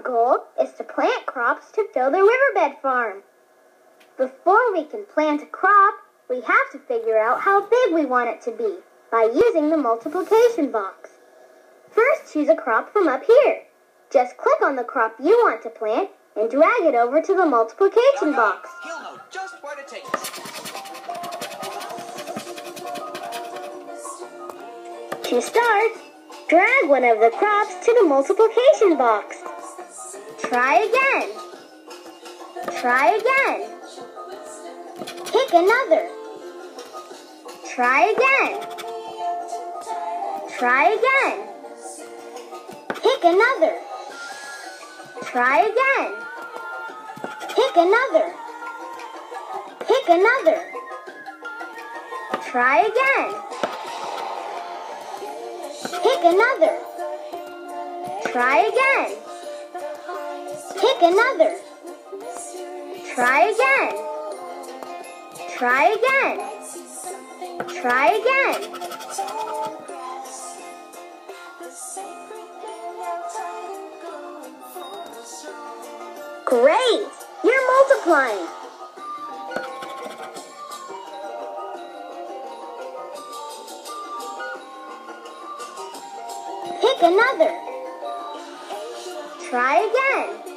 goal is to plant crops to fill the riverbed farm. Before we can plant a crop, we have to figure out how big we want it to be by using the multiplication box. First, choose a crop from up here. Just click on the crop you want to plant and drag it over to the multiplication box. He'll know just where to take it. To start, drag one of the crops to the multiplication box. Try again. Try again. Pick another. Try again. Try again. Pick another. Try again. Pick another. Pick another. Try again. Pick another. Try again. Pick another. Try again. Try again. Try again. Great! You're multiplying. Pick another. Try again.